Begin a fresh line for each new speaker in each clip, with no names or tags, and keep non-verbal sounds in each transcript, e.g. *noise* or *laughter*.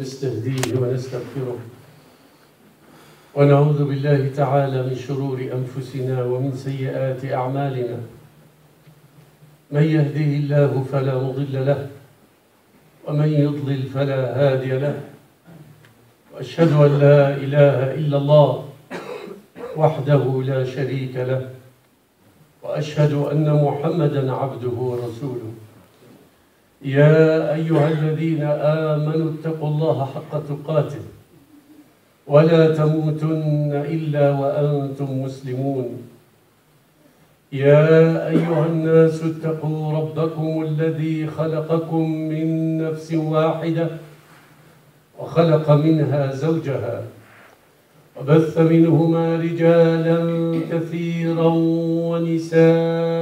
نستهديه ونستغفره. ونعوذ بالله تعالى من شرور أنفسنا ومن سيئات أعمالنا. من يهده الله فلا مضل له ومن يضلل فلا هادي له. وأشهد أن لا إله إلا الله وحده لا شريك له. وأشهد أن محمدا عبده ورسوله. يا أيها الذين آمنوا اتقوا الله حق تقاته ولا تموتن إلا وأنتم مسلمون. يا أيها الناس اتقوا ربكم الذي خلقكم من نفس واحدة وخلق منها زوجها وبث منهما رجالا كثيرا ونساء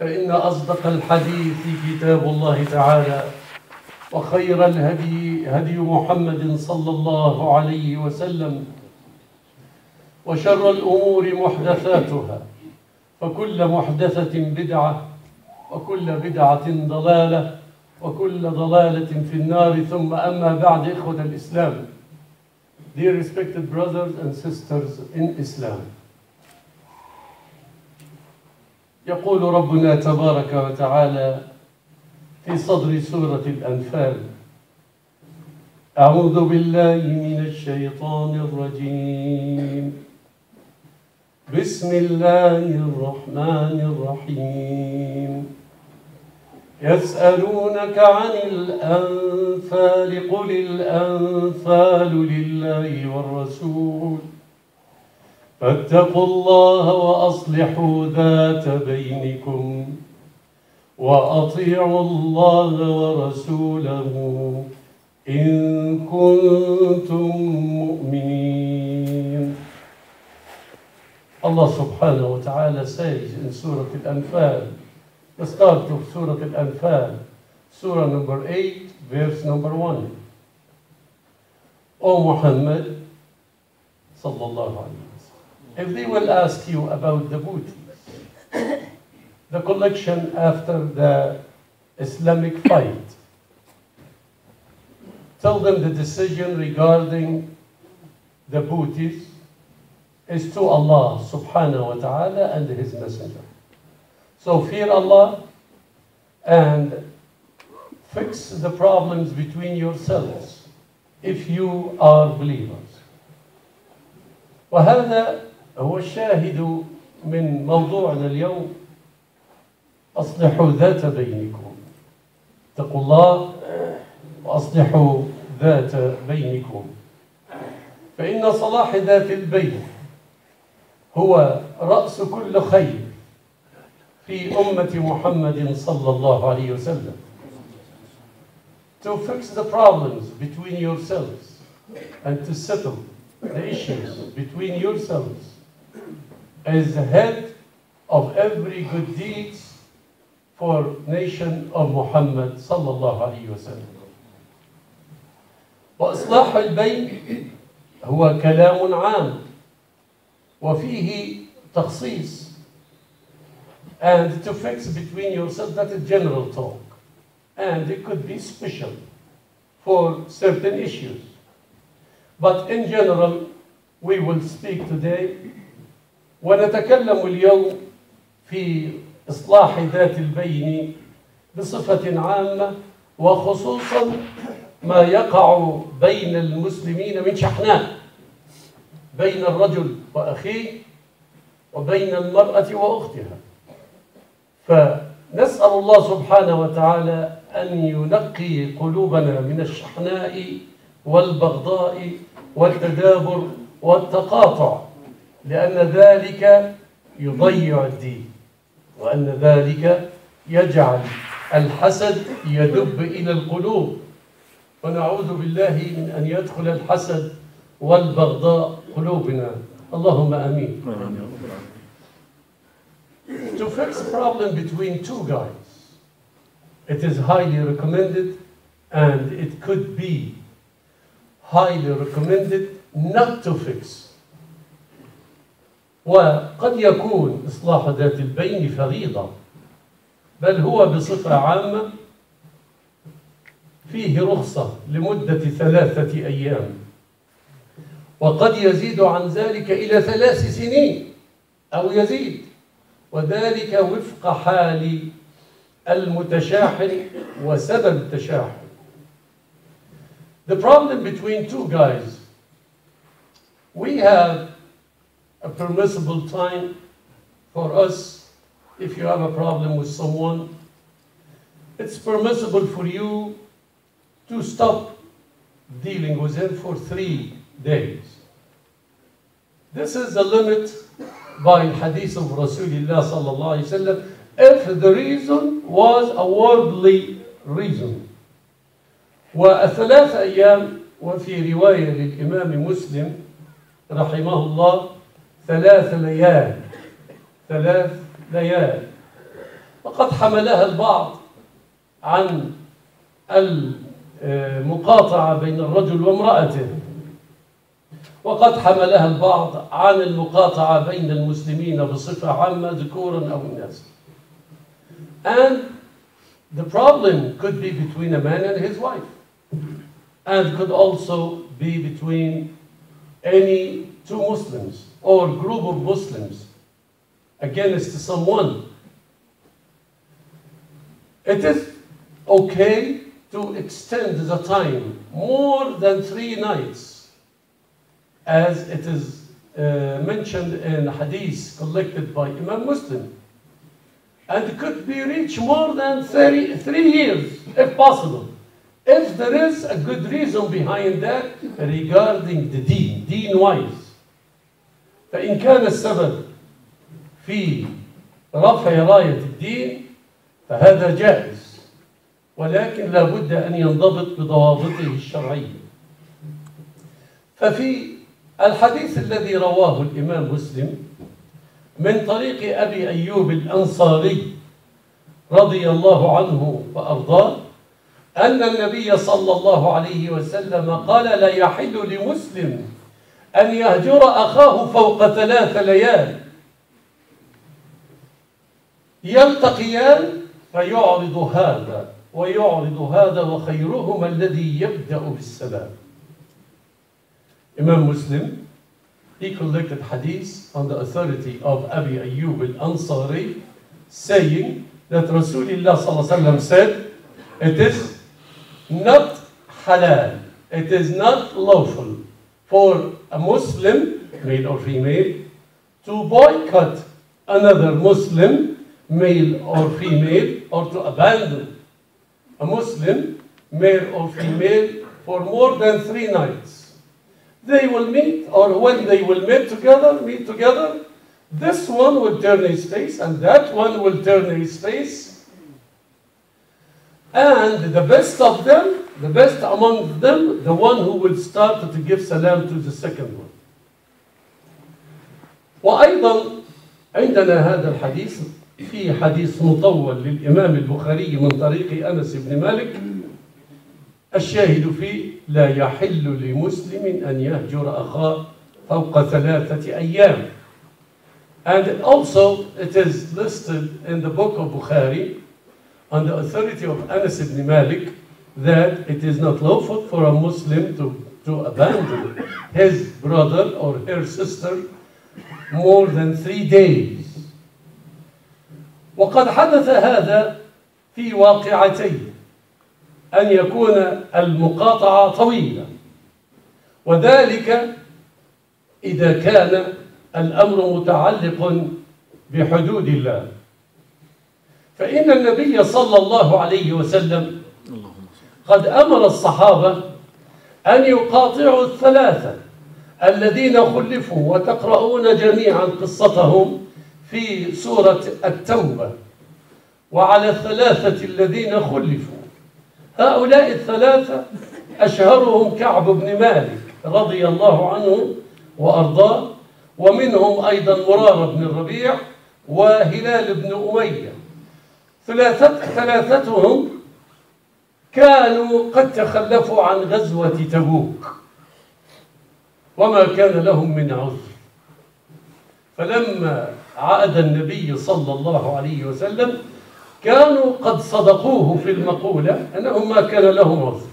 فإن أصدق الحديث كتاب الله تعالى وخير الهدي هدي محمد صلى الله عليه وسلم وشر الأمور محدثاتها فكل محدثة بدعة وكل بدعة ضلالة وكل ضلالة في النار. ثم أما بعد إخوة الإسلام Dear respected brothers and sisters in Islam. يقول ربنا تبارك وتعالى في صدر سورة الأنفال أعوذ بالله من الشيطان الرجيم. بسم الله الرحمن الرحيم. يسألونك عن الأنفال قل الأنفال لله والرسول. فاتقوا الله وأصلحوا ذات بينكم وأطيعوا الله ورسوله إن كنتم مؤمنين. الله سبحانه وتعالى سيج إن سورة الأنفال. Let's start with Surah Al-Anfal, Surah number 8, verse number 1. O Muhammad, صلى الله عليه وسلم. if they will ask you about the booty, the collection after the Islamic fight. Tell them the decision regarding the booties is to Allah subhanahu wa ta'ala and His Messenger. So fear Allah and fix the problems between yourselves if you are believers. وهذا هو الشاهد من موضوعنا اليوم. أصلحوا ذات بينكم. اتقوا الله وأصلحوا ذات بينكم. فإن صلاح ذات البين هو رأس كل خير في أمة محمد صلى الله عليه وسلم. To fix the problems between yourselves and to settle the issues between yourselves as the head of every good deeds for nation of Muhammad صلى الله عليه وسلم وإصلاح البين هو كلام عام وفيه تخصيص and to fix between yourselves that is general talk and it could be special for certain issues but in general we will speak today ونتكلم اليوم في إصلاح ذات البين بصفة عامة وخصوصا ما يقع بين المسلمين من شحناء بين الرجل وأخيه وبين المرأة وأختها. فنسأل الله سبحانه وتعالى أن ينقي قلوبنا من الشحناء والبغضاء والتدابر والتقاطع. لأن ذلك يضيع الدين وأن ذلك يجعل الحسد يدب إلى القلوب ونعوذ بالله من أن يدخل الحسد والبغضاء قلوبنا اللهم آمين To fix a problem between two guys, it is highly recommended and it could be highly recommended not to fix. وقد يكون إصلاح ذات البين فريضة بل هو بصفة عامة فيه رخصة لمدة ثلاثة أيام. وقد يزيد عن ذلك إلى ثلاث سنين أو يزيد. وذلك وفق حال المتشاحن وسبب التشاحن. The problem between two guys, we have a permissible time for us if you have a problem with someone. It's permissible for you to stop dealing with him for three days. This is the limit by hadith of Rasulullah sallallahu alaihi wasallam if the reason was a worldly reason. والثلاث أيام وفي رواية للإمام مسلم رحمه الله ثلاث ليال. ثلاث ليال. وقد حملها البعض عن المقاطعة بين الرجل وامرأته. وقد حملها البعض عن المقاطعة بين المسلمين بصفة عامة ذكورا أو إناثا and the problem could be between a man and his wife. And could also be between any two Muslims. Or group of Muslims against someone. It is okay to extend the time more than three nights, as it is uh, mentioned in hadith collected by Imam Muslim. And could be reached more than 30, three years, if possible. If there is a good reason behind that regarding the deen, deen wise. فإن كان السبب في رفع راية الدين فهذا جائز ولكن لا بد أن ينضبط بضوابطه الشرعية. ففي الحديث الذي رواه الإمام مسلم من طريق أبي أيوب الأنصاري رضي الله عنه وأرضاه أن النبي صلى الله عليه وسلم قال لا يحل لمسلم أن يهجر أخاه فوق ثلاث ليال يلتقيان فيعرض هذا ويعرض هذا وخيرهما الذي يبدأ بالسلام Imam Muslim he collected hadith on the authority of Abi Ayyub al-Ansari saying that Rasulullah sallallahu said it is not halal it is not lawful for a Muslim, male or female, to boycott another Muslim, male or female, or to abandon a Muslim, male or female, for more than three nights. They will meet, or when they will meet together, meet together, this one will turn his face, and that one will turn his face. And the best of them the best among them, the one who will start to give salam to the second one. وأيضا عندنا هذا الحديث في حديث مطول للإمام البخاري من طريق أنس بن مالك الشاهد فيه لا يحل لمسلم أن يهجر أخاه فوق ثلاثة أيام And also it is listed in the book of Bukhari on the authority of Anas ibn Malik that it is not lawful for a Muslim to, to abandon his brother or her sister more than three days. وقد حدث هذا في واقعتين. أن يكون المقاطعة طويلة. وذلك إذا كان الأمر متعلق بحدود الله. فإن النبي صلى الله عليه وسلم قد أمر الصحابة أن يقاطعوا الثلاثة الذين خلفوا وتقرؤون جميعا قصتهم في سورة التوبة. وعلى الثلاثة الذين خلفوا هؤلاء الثلاثة أشهرهم كعب بن مالك رضي الله عنه وأرضاه ومنهم أيضا مرارة بن الربيع وهلال بن أمية. ثلاثة ثلاثتهم كانوا قد تخلفوا عن غزوة تبوك وما كان لهم من عذر. فلما عاد النبي صلى الله عليه وسلم كانوا قد صدقوه في المقولة أنهم ما كان لهم عذر.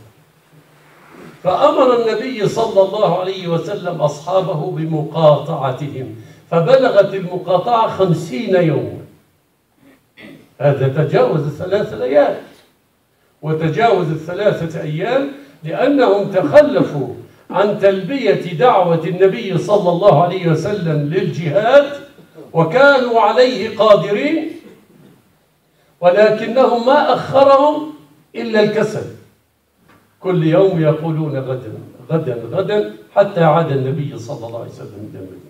فأمر النبي صلى الله عليه وسلم أصحابه بمقاطعتهم فبلغت المقاطعة خمسين يوما. هذا تجاوز الثلاث ليال. وتجاوز الثلاثة أيام لأنهم تخلفوا عن تلبية دعوة النبي صلى الله عليه وسلم للجهاد وكانوا عليه قادرين ولكنه ما أخرهم إلا الكسل كل يوم يقولون غدا غدا غدا حتى عاد النبي صلى الله عليه وسلم إلى المدينة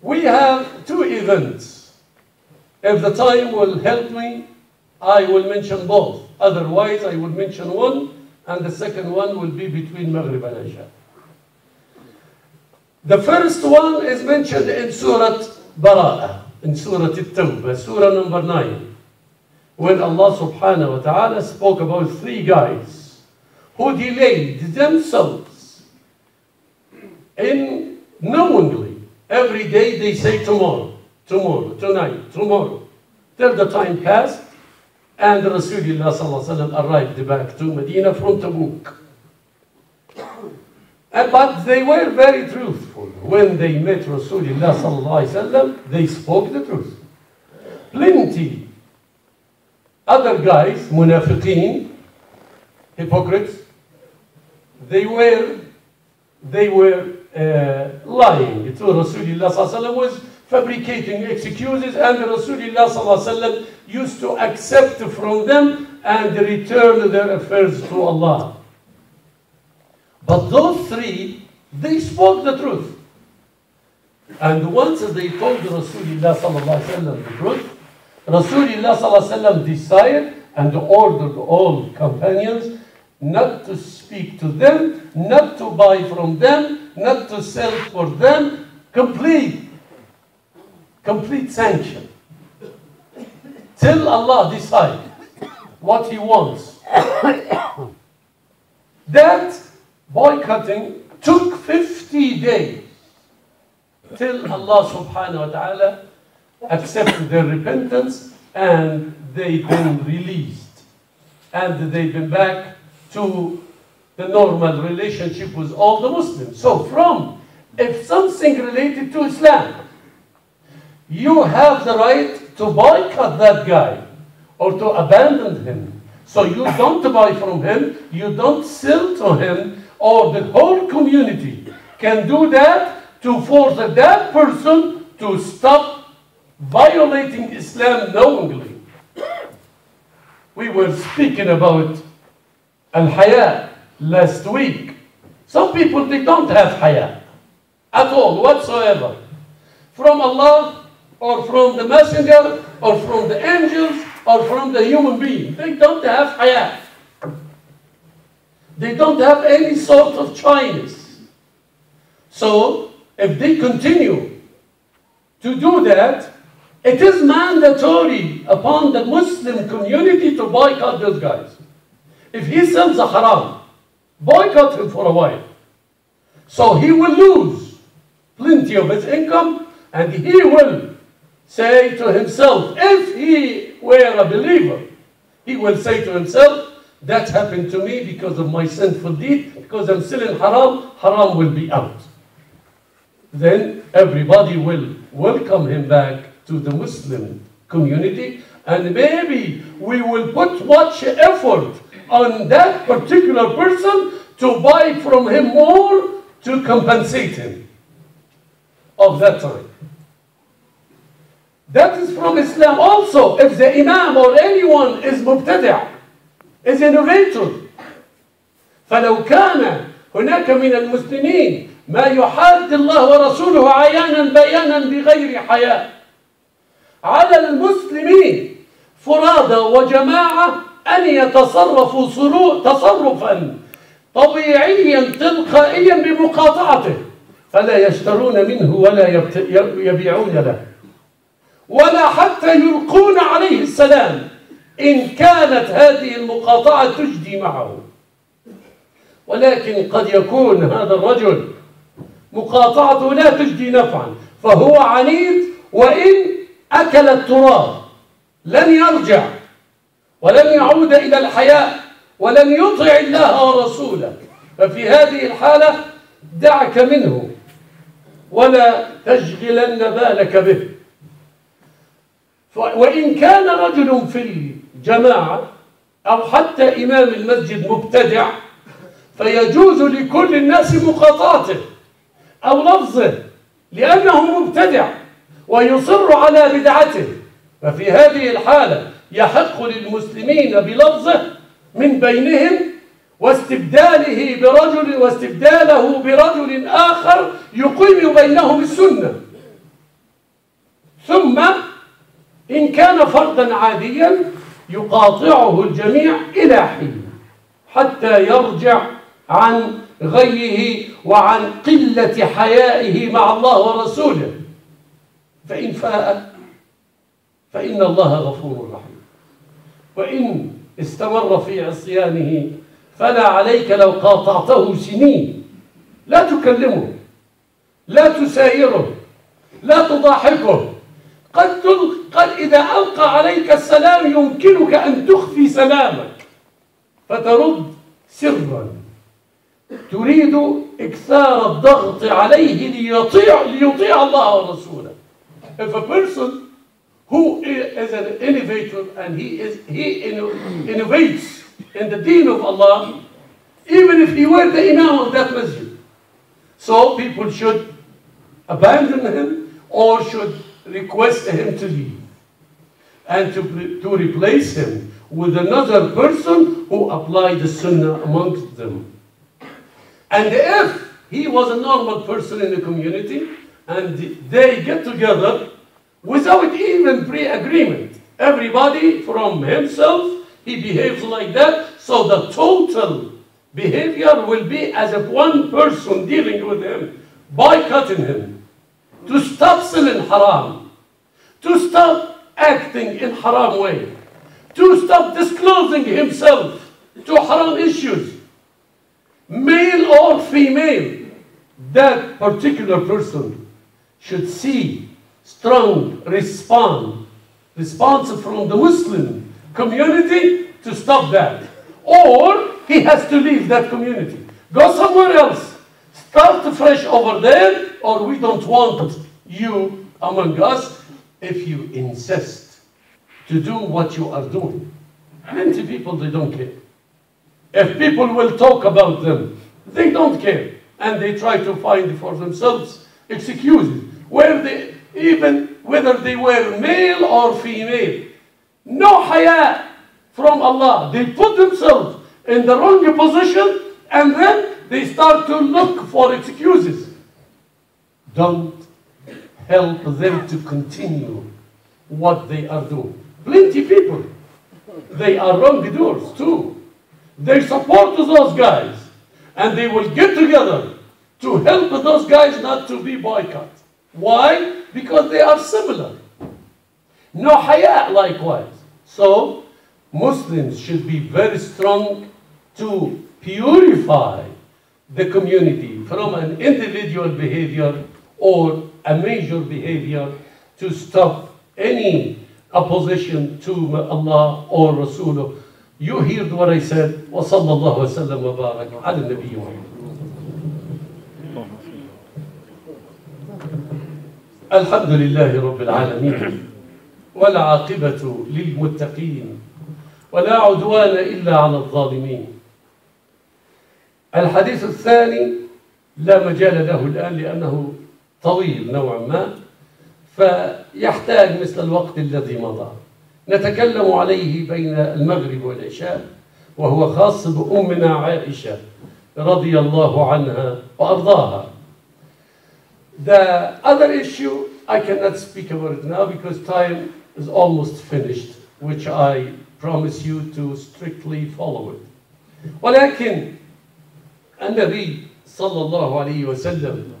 We have two events. If the time will help me, I will mention both. Otherwise, I will mention one, and the second one will be between Maghrib and Isha. The first one is mentioned in Surah Bara'ah, in Surah At-Tawbah, Surah number 9, when Allah subhanahu wa ta'ala spoke about three guys who delayed themselves in knowingly. Every day they say tomorrow, tomorrow, tonight, tomorrow. Till the time passed, and Rasulullah sallallahu arrived back to Medina from Tabuk. And- But they were very truthful. When they met Rasulullah sallallahu they spoke the truth. Plenty other guys, munafiqeen, hypocrites, they were they were uh, lying to Rasulullah sallallahu fabricating excuses, and Rasulullah used to accept from them and return their affairs to Allah. But those three, they spoke the truth. And once they told Rasulullah the truth, Rasulullah alaihi and ordered all companions not to speak to them, not to buy from them, not to sell for them, complete, complete sanction. Till Allah decide what He wants. *coughs* that boycotting took 50 days till Allah subhanahu wa ta'ala accepted their repentance and they've been released. And they've been back to the normal relationship with all the Muslims. So from if something related to Islam, you have the right to boycott that guy or to abandon him. So you don't buy from him, you don't sell to him, or the whole community can do that to force that person to stop violating Islam knowingly. We were speaking about al-haya last week. Some people, they don't have haya at all, whatsoever. From Allah, or from the messenger, or from the angels, or from the human being. They don't have haya. They don't have any sort of shyness. So, if they continue to do that, it is mandatory upon the Muslim community to boycott those guys. If he sells a haram, boycott him for a while. So he will lose plenty of his income and he will say to himself, if he were a believer, he will say to himself, that happened to me because of my sinful deed, because I'm still in haram, haram will be out. Then everybody will welcome him back to the Muslim community, and maybe we will put much effort on that particular person to buy from him more to compensate him of that time. That is from Islam also. If the Imam or anyone is mubtadi' is innovator فلو كان هناك من المسلمين ما يحاد الله ورسوله عيانا بيانا بغير حياء على المسلمين فرادى وجماعة أن يتصرفوا تصرفا طبيعيا تلقائيا بمقاطعته. فلا يشترون منه ولا يبت- يبيعون له. ولا حتى يلقون عليه السلام إن كانت هذه المقاطعة تجدي معه. ولكن قد يكون هذا الرجل مقاطعته لا تجدي نفعا فهو عنيد وإن أكل التراب لن يرجع ولن يعود إلى الحياة ولن يطع الله ورسوله. ففي هذه الحالة دعك منه ولا تشغلن بالك به. وإن كان رجل في الجماعة أو حتى إمام المسجد مبتدع فيجوز لكل الناس مقاطعته أو لفظه لأنه مبتدع ويصر على بدعته. ففي هذه الحالة يحق للمسلمين بلفظه من بينهم واستبداله برجل واستبداله برجل آخر يقيم بينهم السنة. ثم إن كان فردا عاديا يقاطعه الجميع إلى حين حتى يرجع عن غيه وعن قلة حيائه مع الله ورسوله. فإن فاء فإن الله غفور رحيم. وإن استمر في عصيانه فلا عليك لو قاطعته سنين. لا تكلمه لا تسايره لا تضاحكه. قد. قد إذا ألقى عليك السلام يمكنك أن تخفي سلامك فترد سرا تريد إكثار الضغط عليه ليطيع ليطيع الله ورسوله If a person who is an innovator and he is he inno- innovates in the deen of Allah, even if he were the imam of that masjid, so people should abandon him or should request him to leave and to, to replace him with another person who applied the sunnah amongst them. And if he was a normal person in the community and they get together without even pre-agreement, everybody from himself, he behaves like that, so the total behavior will be as if one person dealing with him, boycotting him, to stop selling haram, to stop acting in haram way, to stop disclosing himself to haram issues, male or female, that particular person should see strong response, response from the Muslim community to stop that. Or he has to leave that community. Go somewhere else. Start fresh over there, or we don't want you among us if you insist to do what you are doing. Plenty people, they don't care. If people will talk about them, they don't care. And they try to find for themselves excuses. Where they, even whether they were male or female. No haya from Allah. They put themselves in the wrong position and then they start to look for excuses. Don't help them to continue what they are doing. Plenty people. They are wrongdoers too. They support those guys and they will get together to help those guys not to be boycotted. Why? Because they are similar. No haya likewise. So Muslims should be very strong to purify the community from an individual behavior or a major behavior to stop any opposition to Allah or Rasulullah. You heard what I said. وصلى الله وسلم وبارك على النبي محمد. الحمد لله رب العالمين والعاقبة للمتقين ولا عدوان إلا على الظالمين الحديث الثاني لا مجال له الآن لأنه طويل نوعا ما فيحتاج مثل الوقت الذي مضى نتكلم عليه بين المغرب والعشاء وهو خاص بأمنا عائشة رضي الله عنها وأرضاها The other issue, I cannot speak about it now because time is almost finished, which I promise you to strictly follow it. ولكن النبي صلى الله عليه وسلم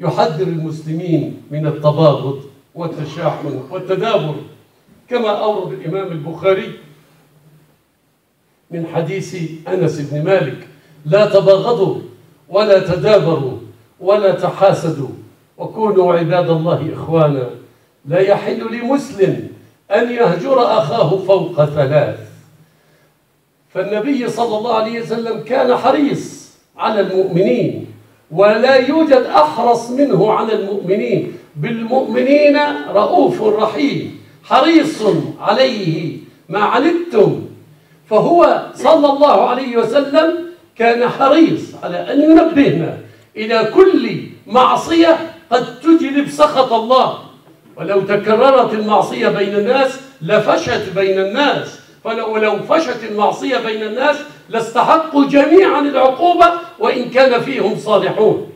يحذر المسلمين من التباغض والتشاحن والتدابر. كما أورد الإمام البخاري من حديث أنس بن مالك لا تباغضوا ولا تدابروا ولا تحاسدوا وكونوا عباد الله إخوانا. لا يحل لمسلم أن يهجر أخاه فوق ثلاث. فالنبي صلى الله عليه وسلم كان حريص على المؤمنين. ولا يوجد أحرص منه على المؤمنين. بالمؤمنين رؤوف رحيم حريص عليه ما عنتم. فهو صلى الله عليه وسلم كان حريص على أن ينبهنا إلى كل معصية قد تجلب سخط الله. ولو تكررت المعصية بين الناس لفشت بين الناس. ولو فشت المعصية بين الناس لاستحقوا جميعا العقوبة وإن كان فيهم صالحون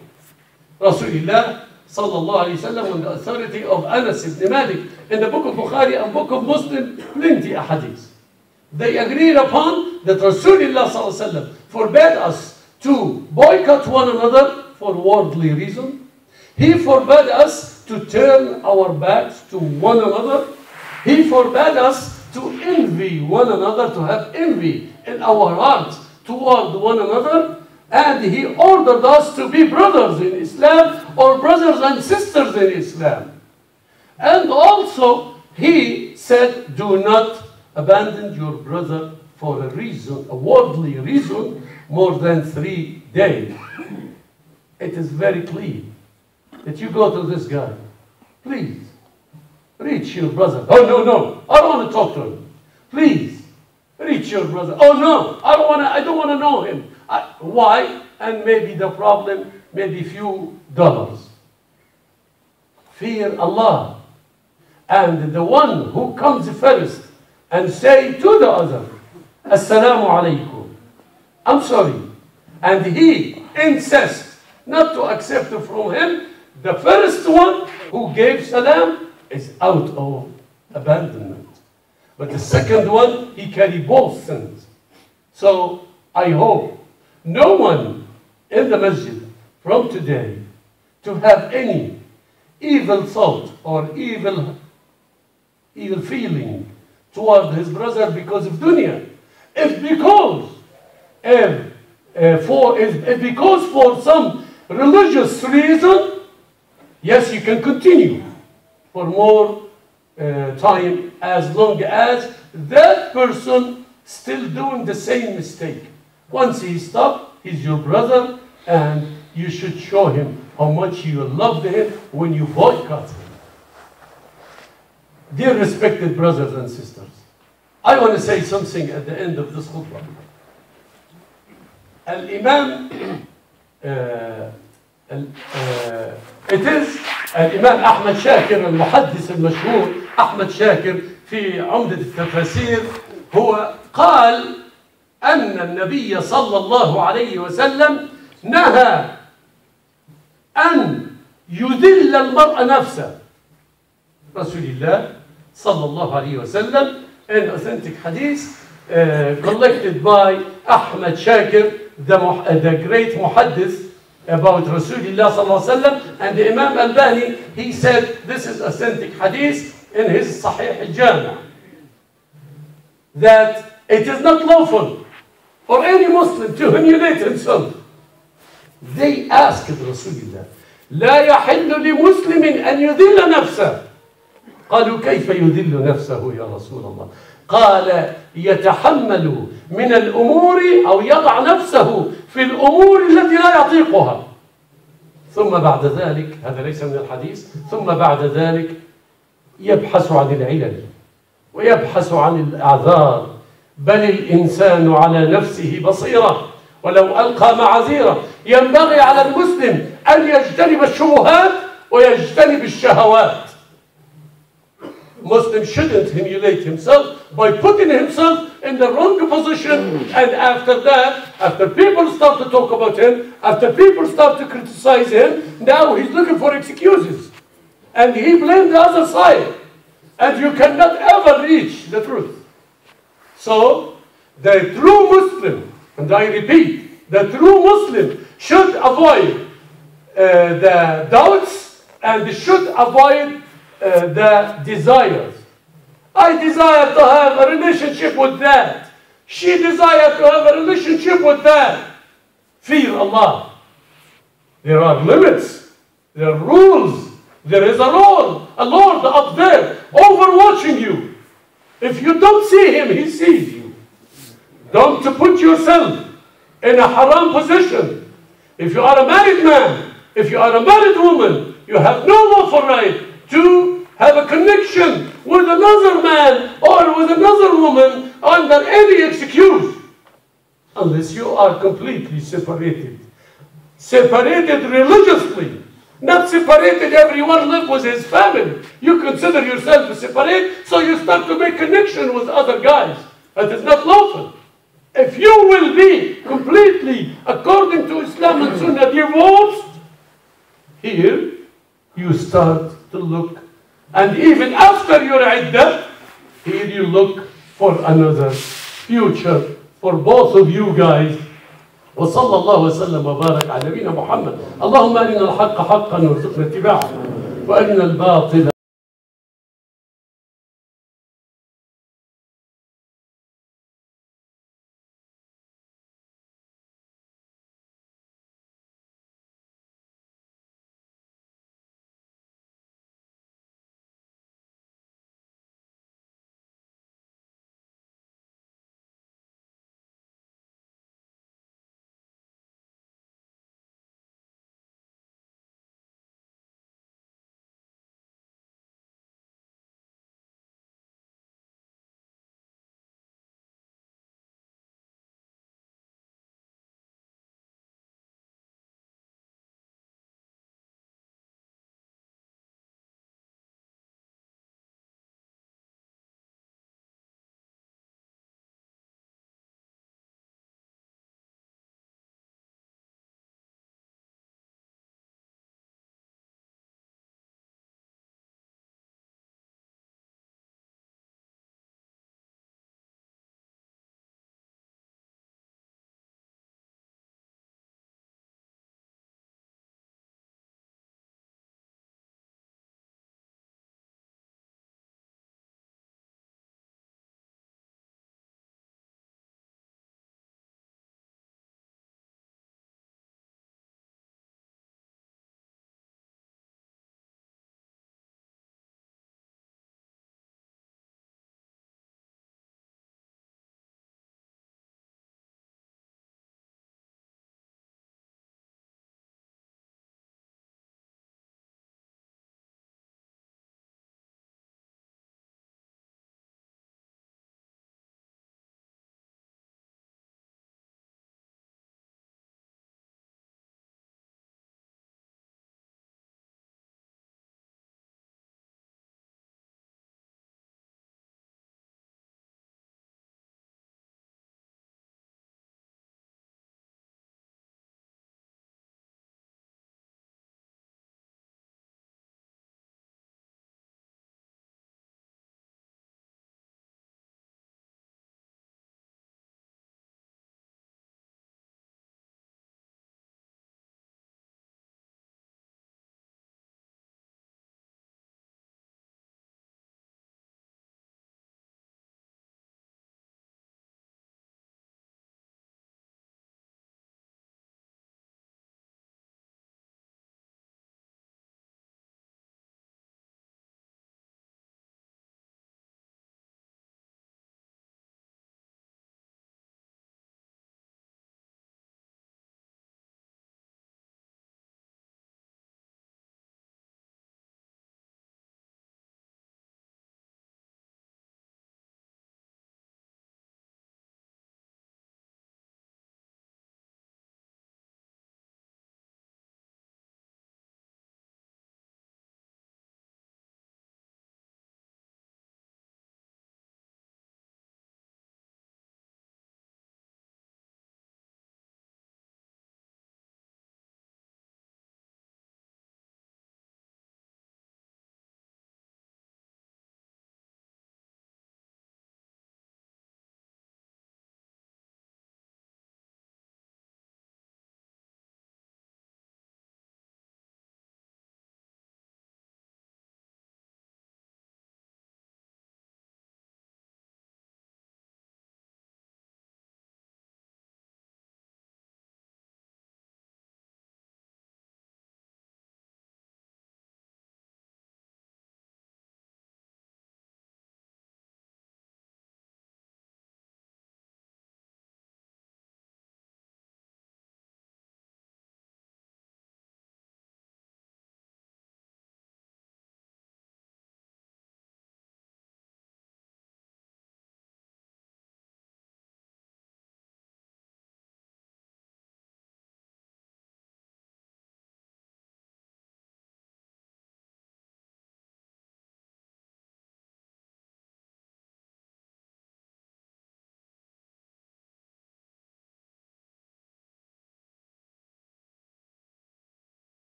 رسول الله صلى الله عليه وسلم on the authority of Anas ibn Malik in the book of Bukhari and book of Muslim plenty of hadith they agreed upon that Rasulullah صلى الله عليه وسلم forbade us to boycott one another for worldly reason he forbade us to turn our backs to one another he forbade us to envy one another to have envy in our hearts toward one another and he ordered us to be brothers in Islam or brothers and sisters in Islam. And also, he said, do not abandon your brother for a reason, a worldly reason, more than three days. It is very clear that you go to this guy, please, reach your brother. Oh, no, no, I don't want to talk to him. Please, reach your brother. Oh, no, I don't want to, I don't want to know him. I, why? And maybe the problem, maybe few dollars. Fear Allah. And the one who comes first and say to the other, Assalamu alaikum. I'm sorry. And he insists not to accept from him. The first one who gave salam is out of abandonment. But the second one, he carry both sins. So I hope no one in the masjid from today to have any evil thought or evil, evil feeling toward his brother because of dunya. If because, if, uh, for, if, if because for some religious reason, yes, you can continue for more uh, time as long as that person still doing the same mistake. Once he stopped, he's your brother, and you should show him how much you love him when you boycott him. Dear respected brothers and sisters, I want to say something at the end of this khutbah. Al-Imam, *clears throat* uh, uh, it is Al-Imam Ahmad Shakir, al-Muhaddis al-Mashhur, أحمد شاكر في عمدة التفاسير هو قال أن النبي صلى الله عليه وسلم نهى أن يذل المرأة نفسه. رسول الله صلى الله عليه وسلم in authentic حديث collected by أحمد شاكر the great محدث about رسول الله صلى الله عليه وسلم and the Imam Albani. He said this is authentic hadith. In his Sahih al-Jami' that it is not lawful for any Muslim to humiliate himself. They asked Rasulullah لا يحل لمسلم أن يذل نفسه قالوا كيف يذل نفسه يا رسول الله قال يتحمل من الأمور أو يضع نفسه في الأمور التي لا يطيقها. ثم بعد ذلك هذا ليس من الحديث ثم بعد ذلك يبحث عن العلل ويبحث عن الأعذار بل الإنسان على نفسه بصيرة ولو ألقى معاذيره ينبغي على المسلم أن يجتنب الشبهات ويجتنب الشهوات Muslim shouldn't humiliate himself by putting himself in the wrong position and after that, after people start to talk about him, after people start to criticize him, now he's looking for excuses. And he blamed the other side. And you cannot ever reach the truth. So, the true Muslim, and I repeat, The true Muslim should avoid uh, the doubts and should avoid uh, the desires. I desire to have a relationship with that. She desire to have a relationship with that. Fear Allah. There are limits. There are rules. There is a Lord, a Lord up there, overwatching you. If you don't see him, he sees you. Don't put yourself in a haram position. If you are a married man, if you are a married woman, you have no lawful right to have a connection with another man or with another woman under any excuse. Unless you are completely separated. Separated religiously. Not separated, everyone live with his family. You consider yourself to separate, so you start to make connection with other guys. That is not lawful. If you will be completely, according to Islam and Sunnah, divorced, here you start to look. And even after your iddah, here you look for another future for both of you guys. وصلى الله وسلم وبارك على نبينا محمد. اللهم أرنا الحق حقا وارزقنا اتباعه وأرنا الباطل